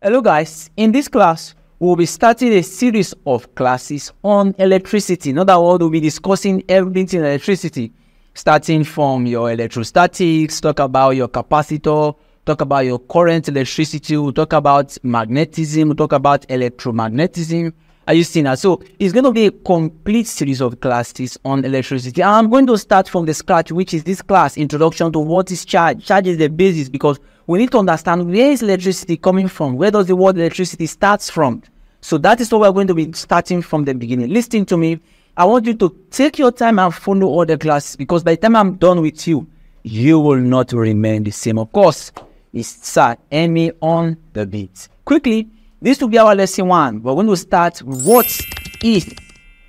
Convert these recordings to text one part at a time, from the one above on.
Hello guys, in this class, we'll be starting a series of classes on electricity. In other words, we'll be discussing everything in electricity, starting from your electrostatics, talk about your capacitor, talk about your current electricity, we'll talk about magnetism, we'll talk about electromagnetism. Are you seeing that? So it's going to be a complete series of classes on electricity. I'm going to start from the scratch, which is this class, Introduction to What is Charge. Charge is the basis because we need to understand where is electricity coming from? Where does the word electricity starts from? So that is what we're going to be starting from the beginning. Listen to me. I want you to take your time and follow all the classes because by the time I'm done with you, you will not remain the same. Of course, it's Sir Emmy on the beat. Quickly, this will be our lesson one. We're going to start what is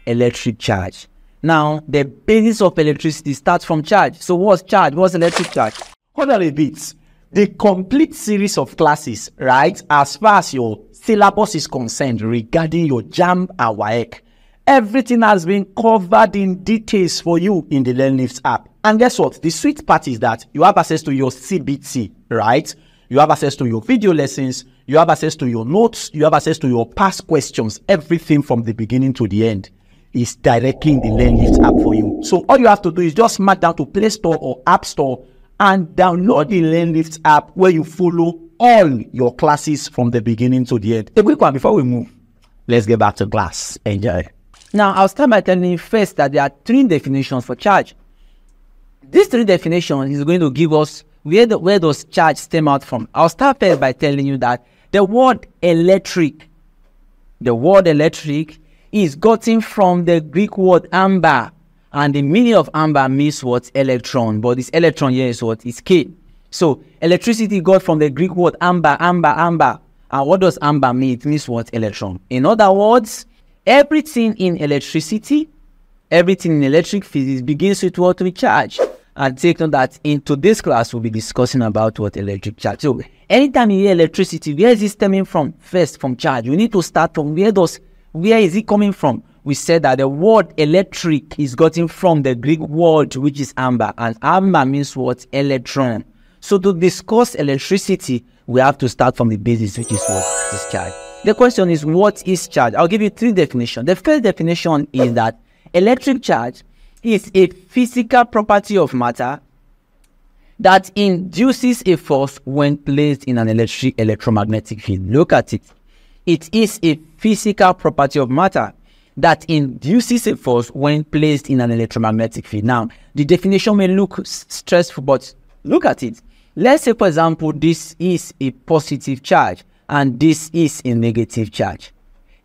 electric charge. Now, the basis of electricity starts from charge. So what's charge? What's electric charge? Hold on a bit. The complete series of classes, right, as far as your syllabus is concerned regarding your JAMB and WAEC, everything has been covered in details for you in the LearnLift app. And guess what? The sweet part is that you have access to your CBT, right? You have access to your video lessons, you have access to your notes, you have access to your past questions, everything from the beginning to the end is directly in the LearnLift app for you. So all you have to do is just mark down to Play Store or App Store and download the LearnLift app where you follow all your classes from the beginning to the end. A quick one before we move. Let's get back to class. Enjoy. Now, I'll start by telling you first that there are three definitions for charge. These three definitions is going to give us where, the, where does charge stem out from. I'll start first by telling you that the word electric, the word electric is gotten from the Greek word amber. And the meaning of amber means what? Electron. But this electron here is what? Is K. So electricity got from the Greek word amber, amber, amber. And what does amber mean? It means what? Electron. In other words, everything in electricity, everything in electric physics begins with what we charge. And take note that in today's class, we'll be discussing about what electric charge. So anytime you hear electricity, where is it stemming from? First, from charge. You need to start from where does, where is it coming from? We said that the word electric is gotten from the Greek word which is amber. And amber means what? Electron. So to discuss electricity, we have to start from the basis, which is what is charge. The question is, what is charge? I'll give you three definitions. The first definition is that electric charge is a physical property of matter that induces a force when placed in an electric electromagnetic field. Look at it. It is a physical property of matter that induces a force when placed in an electromagnetic field. Now, the definition may look stressful, but look at it. Let's say, for example, this is a positive charge and this is a negative charge.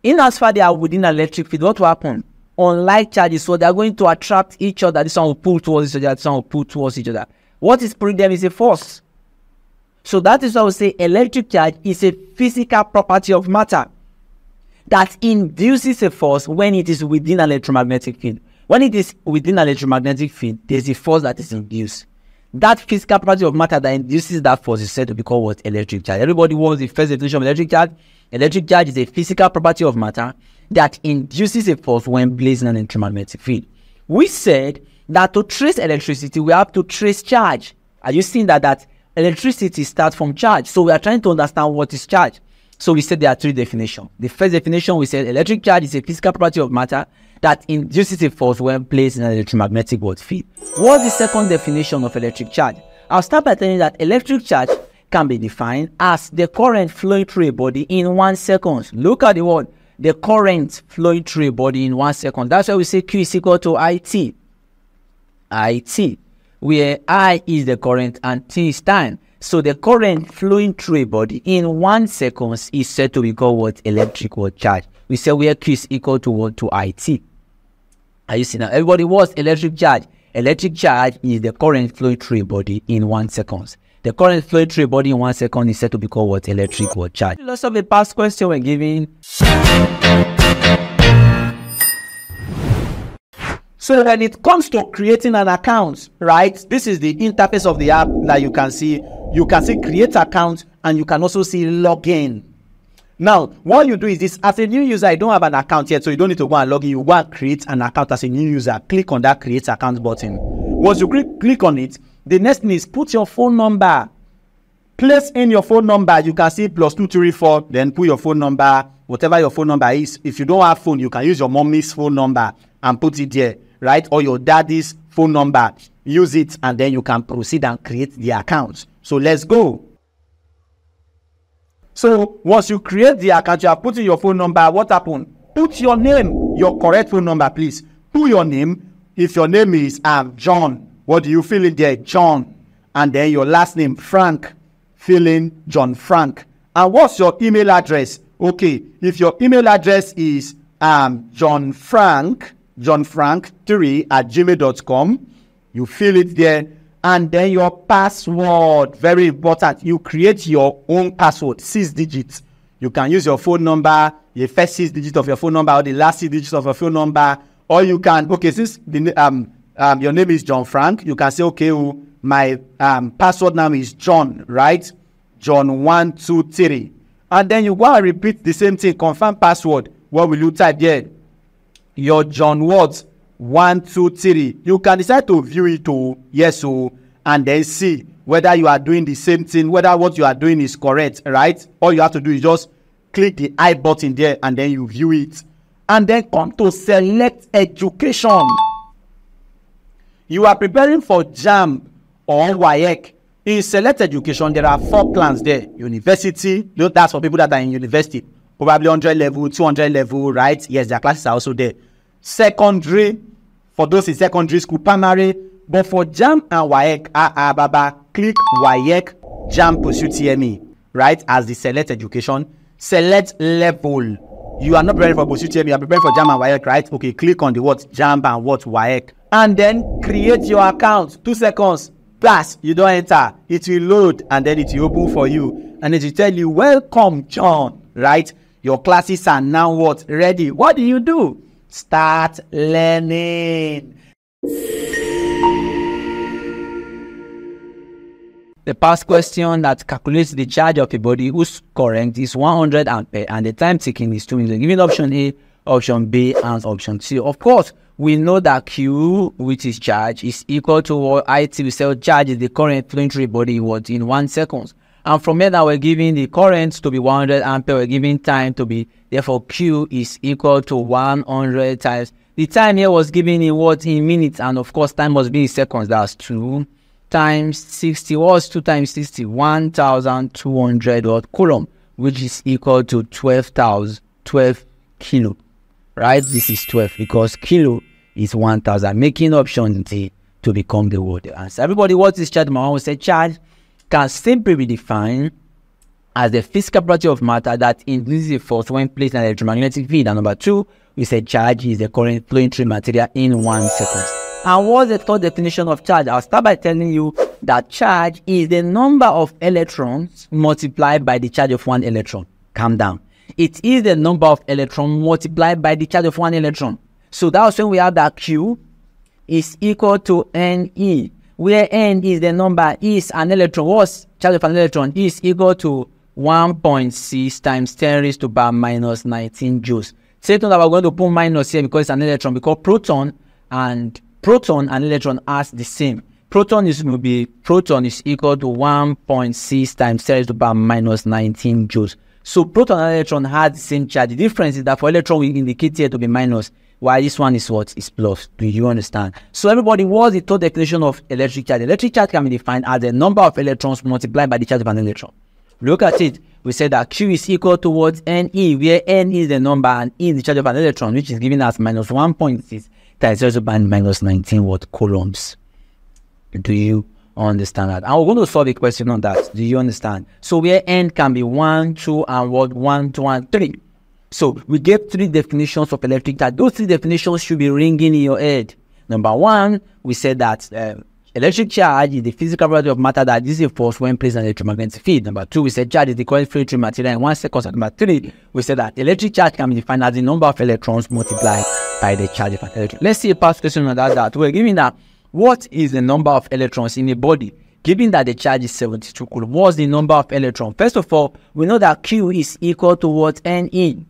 In as far they are within an electric field, what will happen? Unlike charges, so they are going to attract each other. This one will pull towards each other, this one will pull towards each other. What is pulling them is a force. So that is why we say electric charge is a physical property of matter that induces a force when it is within an electromagnetic field. When it is within an electromagnetic field, there's a force that is induced. That physical property of matter that induces that force is said to be called what? Electric charge. Everybody wants the first definition of electric charge. Electric charge is a physical property of matter that induces a force when placed in an electromagnetic field. We said that to trace electricity, we have to trace charge. Are you seeing that that electricity starts from charge? So we are trying to understand what is charge. So we said there are three definitions. The first definition we said electric charge is a physical property of matter that induces a force when placed in an electromagnetic field. What's the second definition of electric charge? I'll start by telling you that electric charge can be defined as the current flowing through a body in one second. Look at the word, the current flowing through a body in one second. That's why we say Q is equal to IT. IT, where I is the current and T is time. So the current flowing through a body in one second is said to be called what electrical charge. We say where Q is equal to what to IT. Are you seeing now? Everybody what's electric charge? Electric charge is the current flowing through a body in one second. The current flowing through a body in one second is said to be called what electrical charge. Lots of the past question we're giving. So when it comes to creating an account, right? This is the interface of the app that you can see. You can see create account and you can also see login. Now, what you do is this as a new user, I don't have an account yet, so you don't need to go and log in. You go and create an account as a new user. Click on that create account button. Once you click, click on it, the next thing is put your phone number. place in your phone number you can see plus two three four then put your phone number whatever your phone number is if you don't have phone you can use your mommy's phone number and put it there right or your daddy's phone number use it and then you can proceed and create the account so let's go. So once you create the account you have put in your phone number. What happen put your name your correct phone number please. Put your name. If your name is um, john what do you fill in there? John. And then your last name frank. Fill in John Frank. And what's your email address? Okay, if your email address is um, John Frank, John Frank 3 at gmail.com, you fill it there. And then your password, very important. You create your own password, six digits. You can use your phone number, the first six digits of your phone number, or the last six digits of your phone number. Or you can, okay, since the, um, um, your name is John Frank, you can say, okay, oh, my um, password name is John, right? John 1, 2, 3. And then you go and repeat the same thing, confirm password. What will you type there? Your John what? 1, 2, 3. You can decide to view it to yes or and then see whether you are doing the same thing, whether what you are doing is correct, right? All you have to do is just click the I button there and then you view it. And then come to select education. You are preparing for JAM or WAEC in select education there are four plans there university that's for people that are in university probably 100 level 200 level right yes their classes are also there secondary for those in secondary school primary but for jam and waec ah ah baba click waec jam pursue tme right as the select education select level you are not preparing for pursue tme you are preparing for jam and waec right okay click on the what jam and what waec and then create your account two seconds Plus, you don't enter, it will load and then it will open for you. And it will tell you, Welcome, John. Right? Your classes are now what? Ready. What do you do? Start learning. The past question that calculates the charge of a body whose current is 100 ampere eh, and the time taken is 2 minutes. Given option A, option B, and option C. Of course, we know that Q, which is charge, is equal to what IT say charge is the current flowing through a body what in one second. And from here now we're giving the current to be 100 ampere, we're giving time to be, therefore Q is equal to 100 times. The time here was given in what in minutes, and of course time must be in seconds, that's 2 times 60, what's 2 times 60? 1200 watt coulomb, which is equal to 12,000, 12 kilo right? This is 12 because kilo is 1000, making option D eh, to become the word answer. Everybody, what is charge? My will say charge can simply be defined as the physical property of matter that induces a force when placed in an electromagnetic field. And number two, we say charge is the current flowing through material in one second. And what's the third definition of charge? I'll start by telling you that charge is the number of electrons multiplied by the charge of one electron. Calm down. It is the number of electrons multiplied by the charge of one electron. So that's when we have that Q is equal to Ne, where N is the number, is an electron, what's charge of an electron is equal to 1.6 times 10 raised to power minus 19 joules. Note that we're going to put minus here because it's an electron, because proton and proton and electron are the same. Proton is will be proton is equal to 1.6 times 10 raised to power minus 19 joules. So proton and electron have the same charge. The difference is that for electron we indicate here to be minus, while this one is what is plus. Do you understand? So everybody, what's the third definition of electric charge? Electric charge can be defined as the number of electrons multiplied by the charge of an electron. Look at it. We said that Q is equal to what Ne, where N is the number and E is the charge of an electron, which is given as minus 1.6 times 10 to the minus 19 what coulombs. Do you understand that. And we're going to solve a question on that. Do you understand? So where n can be 1, 2, and what 1, 2, and 3. So we gave three definitions of electric charge. Those three definitions should be ringing in your head. Number one, we said that uh, electric charge is the physical property of matter that is a force when placed in an electromagnetic field. Number two, we said charge is the current through material in one second. Number three, we said that electric charge can be defined as the number of electrons multiplied by the charge of an electron. Let's see a past question on that. that. We're giving that what is the number of electrons in a body? Given that the charge is 72 coulomb, what's the number of electrons? First of all, we know that Q is equal to what Ne.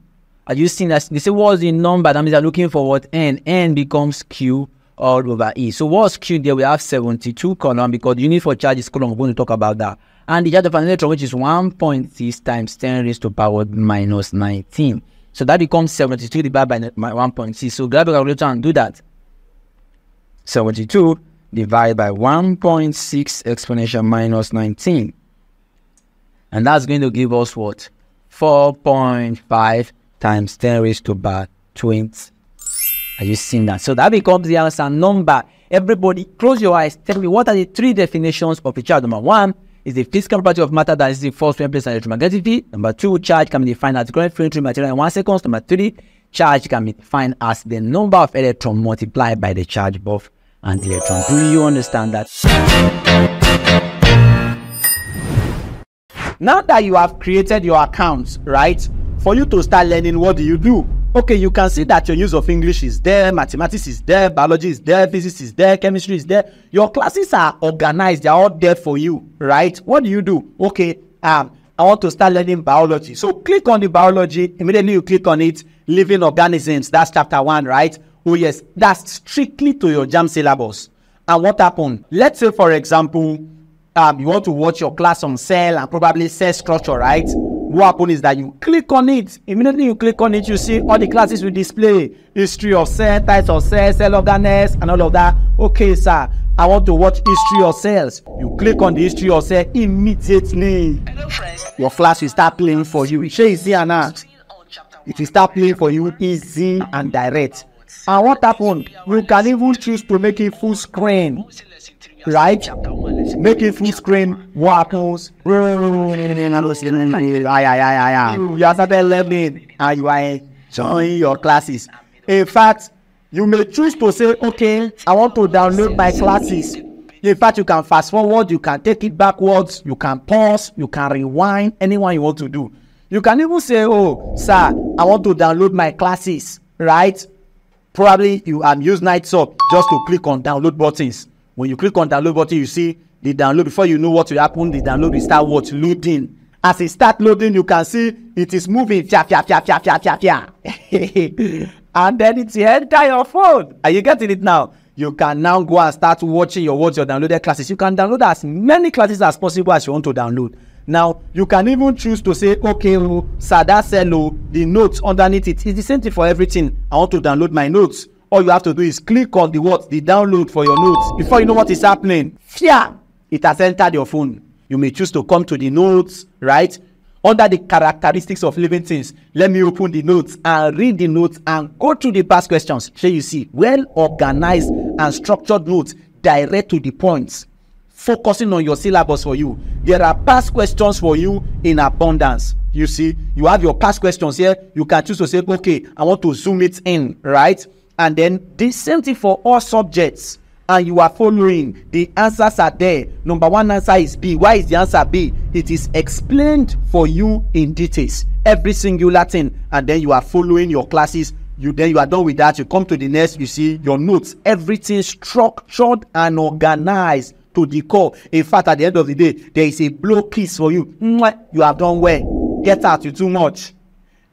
Are you seeing that? They say what's the number? That means they're looking for what N. N becomes Q all over E. So what's Q there? We have 72 column because unit for charge is column. We're going to talk about that. and the charge of an electron which is 1.6 times 10 raised to power minus 19. So that becomes 72 divided by 1.6. So grab a calculator and do that. 72 divided by 1.6 exponential minus 19. And that's going to give us what? 4.5 times 10 raised to power 20. Are you seeing that? So that becomes the answer number. Everybody, close your eyes. Tell me what are the three definitions of a charge? Number one is the physical property of matter that is the force when placed on electromagneticity. Number two, charge can be defined as current flowing through material in one second. Number three, charge can be defined as the number of electrons multiplied by the charge above and the electron. Do you understand that? Now that you have created your accounts, right? For you to start learning, what do you do? Okay, you can see that your use of English is there, mathematics is there, biology is there, physics is there, chemistry is there. Your classes are organized, they are all there for you, right? What do you do? Okay, um, I want to start learning biology. So click on the biology, immediately you click on it, living organisms, that's chapter one, right? Oh yes, that's strictly to your JAMB syllabus. And what happened? Let's say, for example, um, you want to watch your class on cell and probably cell structure, right? What happens is that you click on it. Immediately you click on it, you see all the classes will display history of cell, types of cells, cell organelles, and all of that. Okay, sir, I want to watch history of cells. You click on the history of cell immediately. Your flash will start playing for you. Shey you see am now? It will start playing for you easy and direct. And what happened? You can even choose to make it full screen. Right? Make it full screen. What happens? You are started learning and you are enjoying your classes. In fact, you may choose to say, okay, I want to download my classes. In fact, you can fast forward, you can take it backwards, you can pause, you can rewind, anyone you want to do. You can even say, oh, sir, I want to download my classes, right? Probably you um, use NightSub just to click on download buttons. When you click on download button, you see the download. Before you know what will happen, the download will start what loading. As it start loading, you can see it is moving. Fia, fia, fia, fia, fia, fia, fia. and then it's enter your phone. Are you getting it now? You can now go and start watching your watch your downloaded classes. You can download as many classes as possible as you want to download. Now you can even choose to say, okay, oh, sir, that's hello. The notes underneath it is the same thing for everything. I want to download my notes. All you have to do is click on the what the download for your notes. Before you know what is happening, yeah, it has entered your phone. You may choose to come to the notes, right? Under the characteristics of living things, let me open the notes and read the notes and go through the past questions. Shall you see well organized and structured notes direct to the points, focusing on your syllabus for you. There are past questions for you in abundance. You see, you have your past questions here. You can choose to say, okay, I want to zoom it in, right? And then the same thing for all subjects. And you are following. The answers are there. Number one answer is b. Why is the answer b? It is explained for you in details. Every singular thing. And then you are following your classes. You then you are done with that. You come to the next. You see your notes. Everything structured and organized to the core. In fact at the end of the day there is a blow kiss for you. You have done well. Get out. You too much.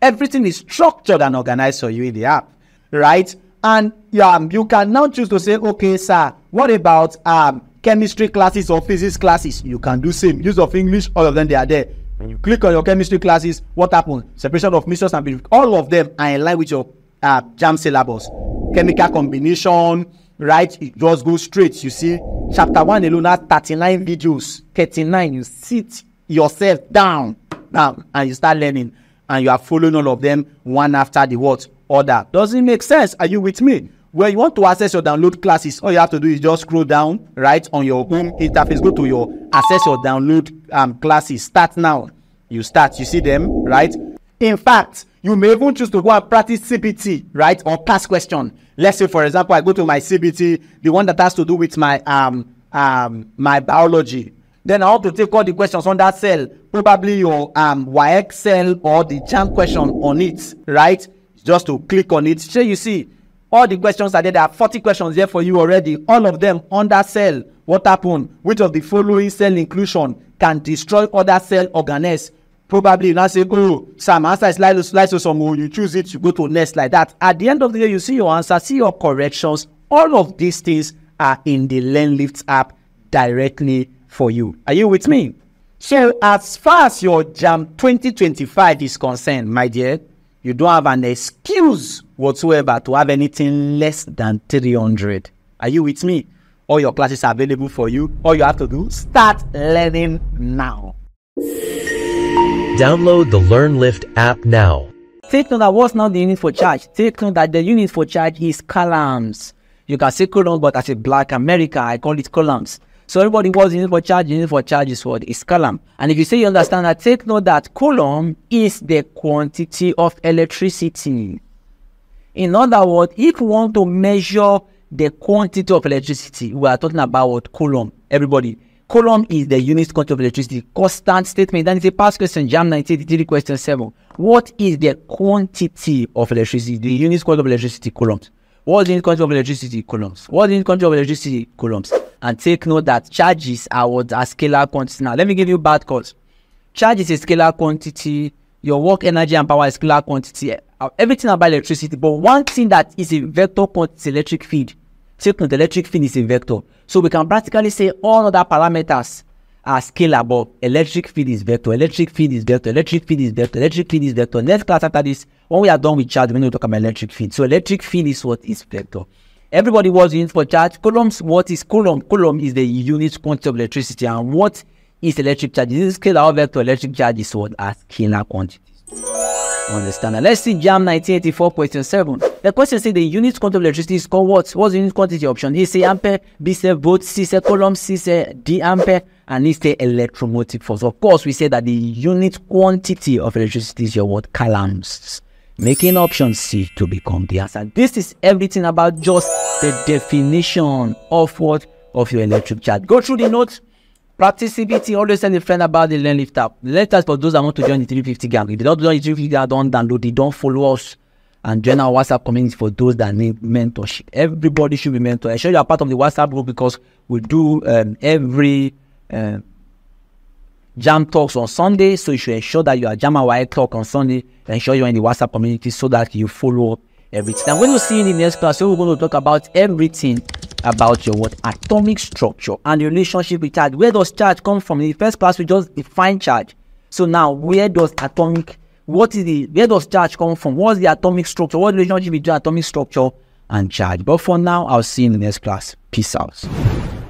Everything is structured and organized for you in the app. Right and um, you can now choose to say okay sir what about um, chemistry classes or physics classes? You can do same. Use of english all of them they are there. When you click on your chemistry classes what happen? Separation of mixtures and all of them are in line with your uh, jam syllabus. Chemical combination right? It just go straight you see? Chapter one alone has thirty-nine videos. Thirty-nine you sit yourself down. Down and you start learning. And you are following all of them one after the what order. Does it make sense. Are you with me? When you want to access your download classes all you have to do is just scroll down right on your home interface. Go to your access your download um, classes. Start now. You start. You see them right? In fact you may even choose to go and practice cbt right or past question. Let's say for example i go to my cbt the one that has to do with my um um my biology. Then i want to take all the questions on that cell. Probably your um waec cell or the JAMB question on it right just to click on it. Shey you see all the questions are there. There are forty questions there for you already. All of them under cell. What happened? which of the following cell inclusion can destroy other cell organelles probably you now say oh my answer is lysosome. Lysosome oh you choose it you go to next like that. At the end of the day you see your answer see your corrections. All of these things are in the LearnLift app directly for you. Are you with me? So as far as your JAMB 2025 is concerned, my dear, you don't have an excuse whatsoever to have anything less than 300. Are you with me? All your classes are available for you. All you have to do, start learning now. Download the LearnLift app now. Take note that what's not the unit for charge? Take note that the unit for charge is columns. You can say columns, but as a black America, I call it coulombs. So everybody was unit for charge, unit for charge is what is coulomb. And if you say you understand that, take note that coulomb is the quantity of electricity. In other words, if we want to measure the quantity of electricity, we are talking about what coulomb. Everybody, coulomb is the unit quantity of electricity. Constant statement. Then it's a past question, JAMB 1983, question 7. What is the quantity of electricity? The unit quantity of electricity, coulombs. What is the unit quantity of electricity? Coulombs. What is the unit quantity of electricity? Coulombs and take note that charges are what are scalar quantity. Now, let me give you bad cause. Charge is a scalar quantity. Your work energy and power is scalar quantity. Uh, everything about electricity. But one thing that is a vector quantity electric field. Take note, electric field is a vector. So we can practically say all other parameters are scalar, but electric field is vector. Electric field is vector. Electric field is vector. Electric field is vector. Next class after this, when we are done with charge, we're going to talk about electric field. So electric field is what is vector. Everybody was used for charge. Coulombs, what is coulomb? Coulomb is the unit quantity of electricity. And what is electric charge? This is scalar vector electric charge is what as scalar quantities. Understand? Now let's see JAMB 1984 question 7. The question says the unit quantity of electricity is called what? What's the unit quantity option? A say ampere, B say volt, C say coulomb, C say D ampere, and D say electromotive force. Of course, we say that the unit quantity of electricity is your what? Coulombs making option C to become the answer. This is everything about just the definition of what of your electric charge. Go through the notes. Practice CBT. Always tell a friend about the LearnLift app. Let us for those that want to join the 350 gang. If you don't join the 350 gang, don't download it. Don't follow us and join our WhatsApp community for those that need mentorship. Everybody should be mentored. Show you are part of the WhatsApp group because we do um, every uh, JAMB talks on Sunday, so you should ensure that you are Jam and talk on Sunday. Ensure you're in the WhatsApp community so that you follow up everything. And when we see you in the next class, we're going to talk about everything about your what atomic structure and the relationship with charge. Where does charge come from? In the first class, we just define charge. So now, where does atomic what is the where does charge come from? What's the atomic structure? What relationship between atomic structure and charge? But for now, I'll see you in the next class. Peace out.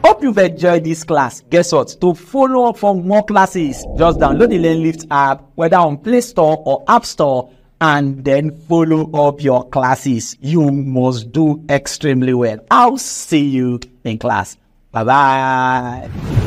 Hope you've enjoyed this class. Guess what? To follow up for more classes, just download the LearnLift app, whether on Play Store or App Store, and then follow up your classes. You must do extremely well. I'll see you in class. Bye bye.